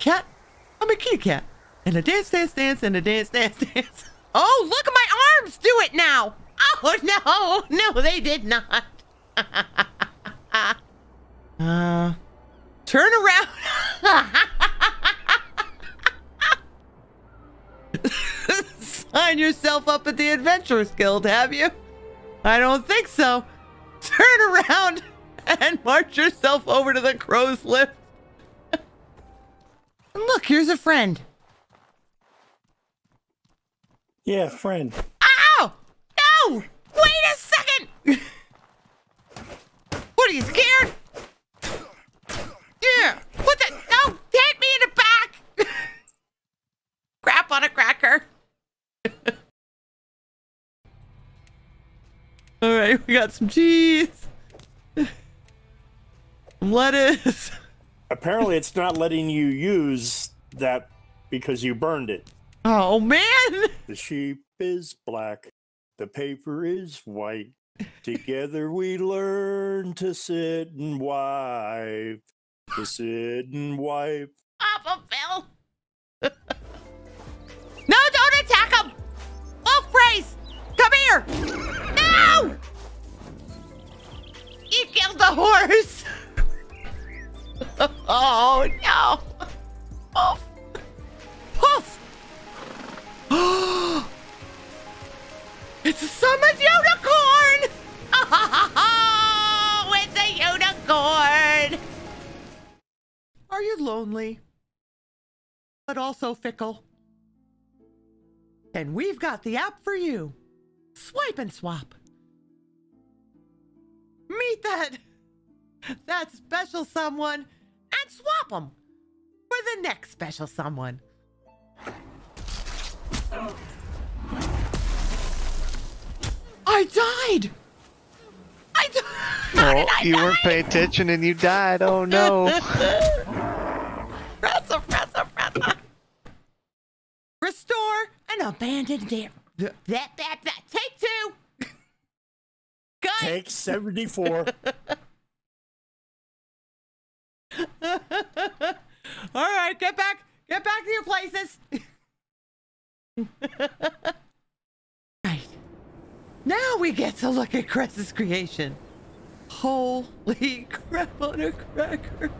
cat. I'm a kitty cat. And a dance, dance, dance, and a dance, dance, dance. Oh, look at my arms do it now. Oh, no. No, they did not. uh, turn around. Sign yourself up at the Adventurers Guild, have you? I don't think so. Turn around and march yourself over to the crow's lift. Look, here's a friend. Yeah, friend. Ow! No! Wait a second! what are you scared? Yeah! What the? No! Hit me in the back! Crap on a cracker. All right, we got some cheese, some lettuce. Apparently, it's not letting you use that because you burned it. Oh man! The sheep is black, the paper is white. Together we learn to sit and wipe, to sit and wipe. Papa Phil. no, don't attack him. Wolf Price, come here. No! You killed the horse. Oh no! Poof! Poof! it's a summon unicorn! Oh, it's a unicorn! Are you lonely? But also fickle? And we've got the app for you. Swipe and swap. Meet that that special someone and swap them for the next special someone. I died. I oh, died. How Oh, I you die? weren't paying attention and you died. Oh no. Pressa, pressa, pressa. Restore an abandoned dam. That, that, that. Take two. Cut. Take 74. All right, get back. Get back to your places. right. Get look at Chris's creation. Holy crap on a cracker.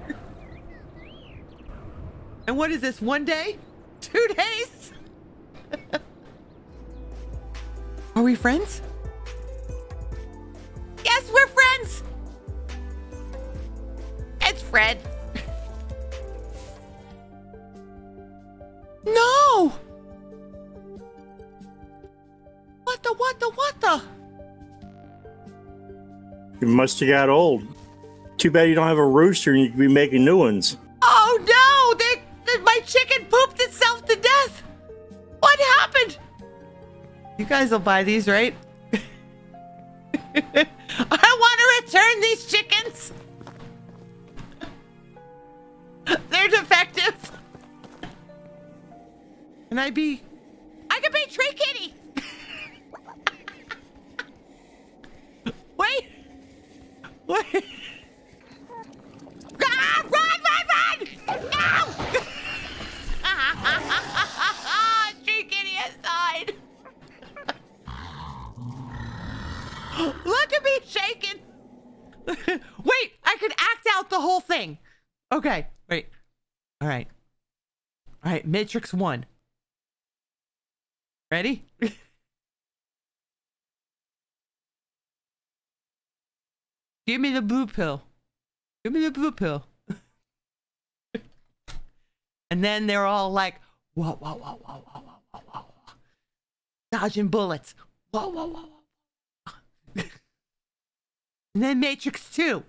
And what is this? One day? Two days? Are we friends? Yes, we're friends. It's Fred. Must have got old. Too bad you don't have a rooster and you could be making new ones. Oh no! They, they, my chicken pooped itself to death! What happened? You guys will buy these, right? I want to return these chickens! They're defective! Can I be. I can be Tree Kitty! Wait! Wait! Ah, run, run, run! No! Kitty has died. Look at me shaking. wait, I could act out the whole thing. Okay, wait. All right. All right, Matrix 1. Ready? Give me the blue pill. Give me the blue pill. and then they're all like, whoa, whoa, whoa, whoa, whoa, whoa, whoa, whoa. Dodging bullets. Whoa, whoa, whoa, whoa. and then Matrix 2.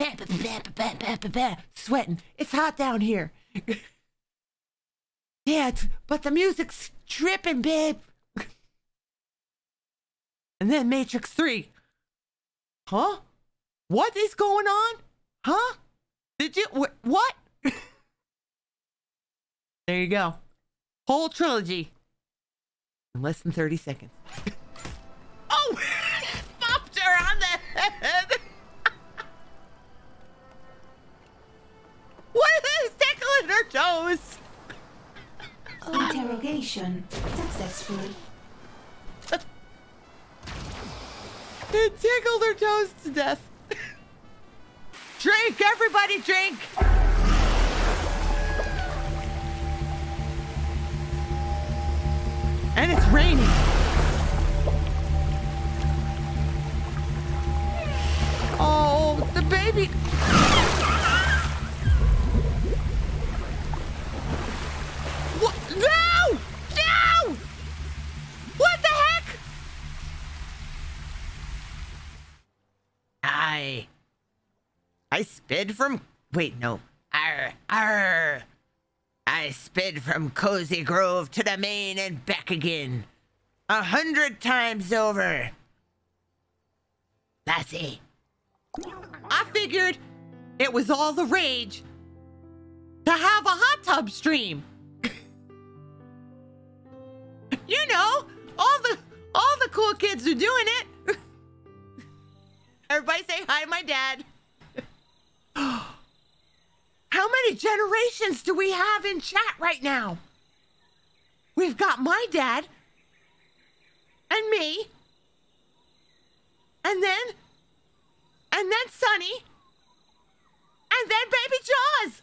Bam, bam, bam, bam, bam, bam, bam. Sweating. It's hot down here. yeah, but the music's tripping, babe. and then Matrix 3. Huh? What is going on? Huh? Did you wh- what? there you go. Whole trilogy in less than 30 seconds. oh, popped her on the head. what is tickling her toes. Interrogation successful. It tickled her toes to death. drink, everybody, drink. And it's raining. Oh, the baby. I. I sped from. Wait, no. Arr, arr. I sped from Cozy Grove to the main and back again. A hundred times over. Lassie. I figured it was all the rage to have a hot tub stream. you know, all the all the cool kids are doing it. Everybody say hi, my dad. How many generations do we have in chat right now? We've got my dad and me. And then and then Sonny. And then Baby Jaws.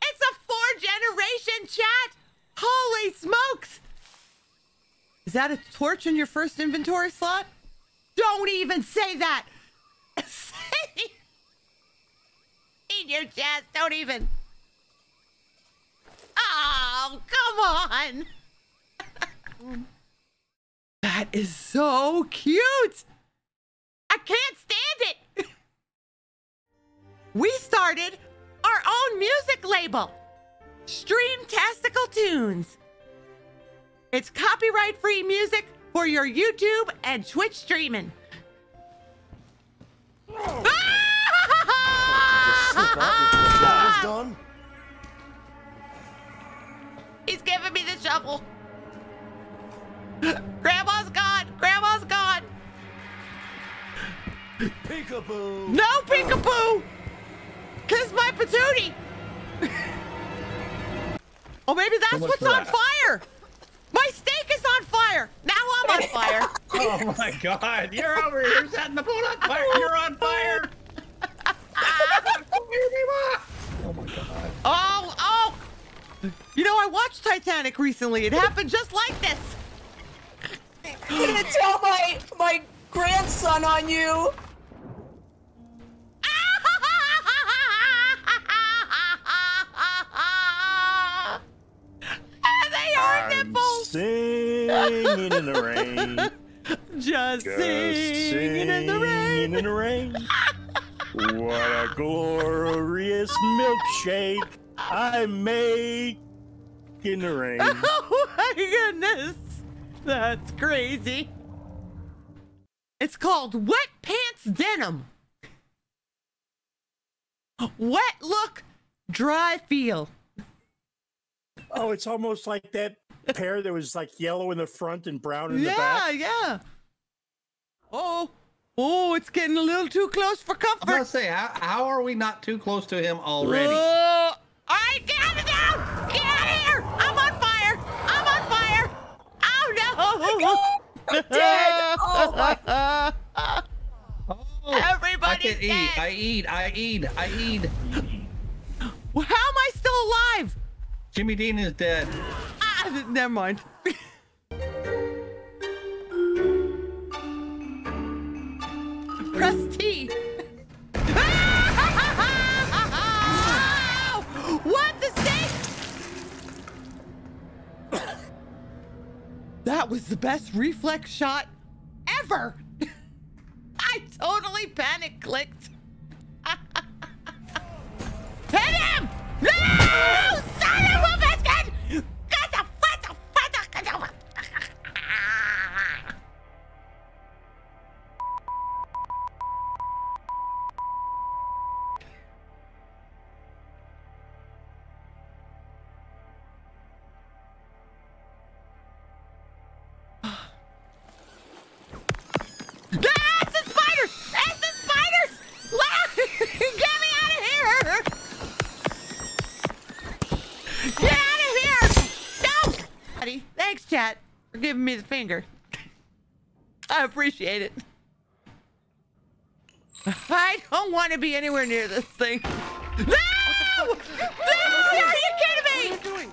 It's a four generation chat. Holy smokes. Is that a torch in your first inventory slot? Don't even say that. In your chest. Don't even. Oh, come on. that is so cute. I can't stand it. we started our own music label, Streamtastical Tunes. It's copyright free music for your YouTube and Twitch streaming. Done. He's giving me the shovel. Grandma's gone. Grandma's gone. Peekaboo. No peekaboo. Kiss my patootie. oh, maybe that's much what's for on that. fire. My steak is on fire. Now I'm on fire. Oh my god, you're over here setting the food on fire. You're on fire. oh god. Oh, oh. You know, I watched Titanic recently. It happened just like this. I'm gonna tell my my grandson on you. And they are I'm nipples. singing in the rain. Just, Just singing in the rain. singing in the rain. What a glorious milkshake I make in the rain. Oh my goodness. That's crazy. It's called Wet Pants Denim. Wet look, dry feel. Oh, it's almost like that pair that was like yellow in the front and brown in the back. Yeah, yeah. Oh, oh, it's getting a little too close for comfort. I'm gonna say, how, how are we not too close to him already? All right, get out of there! Get out of here! I'm on fire! I'm on fire! Oh no! I'm dead. Oh my. Oh, I Everybody's can eat. I eat. I eat. I eat. Well, How am I still alive? Jimmy Dean is dead. Ah, never mind. The best reflex shot ever. I totally panic clicked. Giving me the finger. I appreciate it. I don't want to be anywhere near this thing. No! No! Are you kidding me?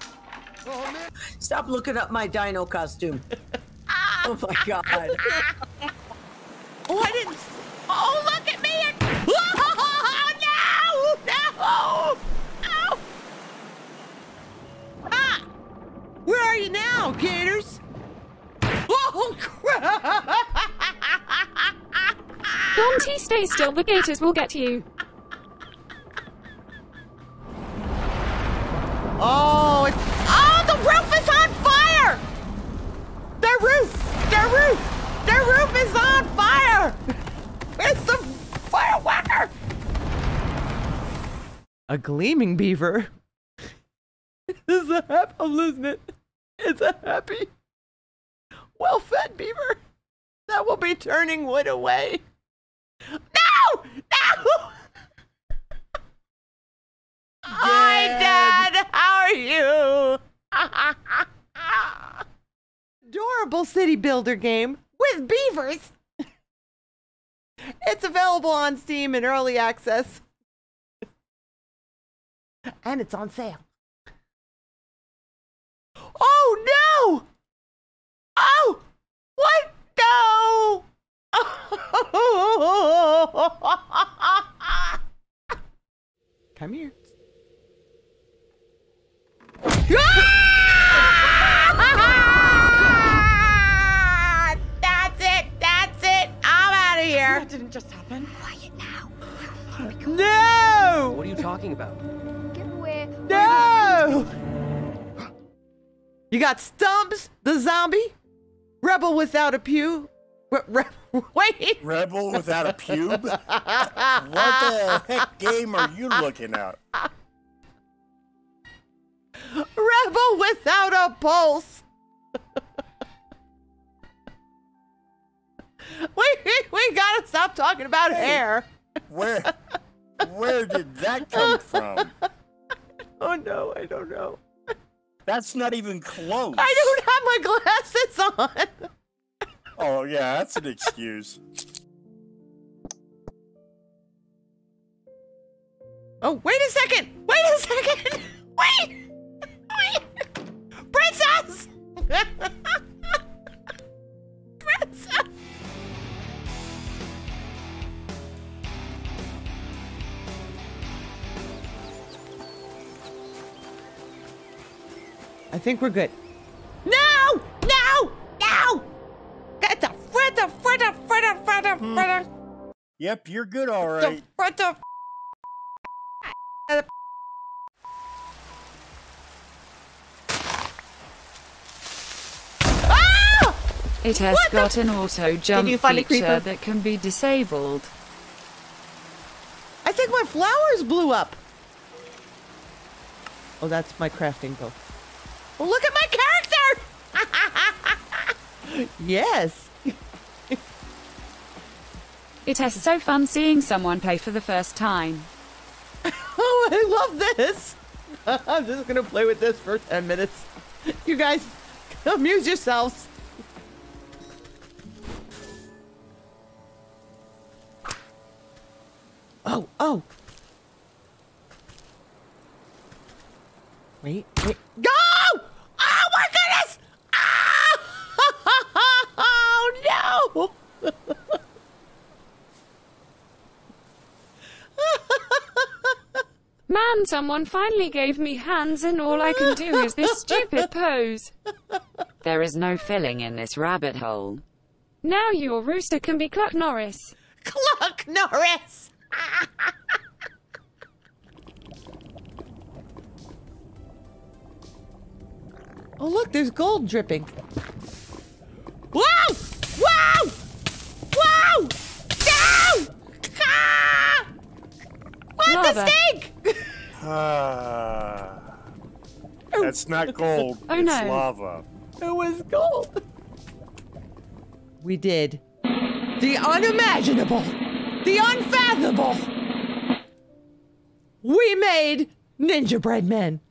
Stop looking up my dino costume. oh my god. stay still. The gators will get you. Oh, it's, oh, the roof is on fire! The roof, the roof, the roof is on fire! It's the fireworker! A gleaming beaver. This is a happy, I'm losing it. It's a happy, well-fed beaver that will be turning wood away. No! No! Hi, Dad. How are you? Adorable city builder game with beavers. It's available on Steam in early access. And it's on sale. Oh no! Oh! What? No! Come here. That's it. That's it. I'm out of here. That didn't just happen. Quiet now. No! What are you talking about? Get away. No! You got Stumps, the zombie, Rebel without a pew. Re- re- wait! Rebel without a pube? what the heck game are you looking at? Rebel without a pulse. we, we gotta stop talking about Hey. hair. Where where did that come from? Oh no, I don't know. That's not even close. I don't have my glasses on. Oh yeah, that's an excuse. Oh, wait a second! Wait a second! Think we're good. No! No! No! Get the fritter, fritter, fritter, fritter, fritter, Yep, you're good all the right. fritter. Ah! It has What got an auto jump you find a feature that can be disabled. I think my flowers blew up. Oh, that's my crafting book. Well, look at my character! Yes. It has so fun seeing someone play for the first time. Oh, I love this. I'm just going to play with this for 10 minutes. You guys, amuse yourselves. Oh, oh. Wait, wait. Go! Oh my goodness! Ah! Oh no! Man, someone finally gave me hands and all I can do is this stupid pose. There is no filling in this rabbit hole. Now your rooster can be Cluck Norris. Cluck Norris! oh, look, there's gold dripping. Whoa! Whoa! Whoa! Lava. the stink? Ah, that's not gold. Oh, it's no. lava. It was gold. We did the unimaginable, the unfathomable. We made Ninja Bread Men.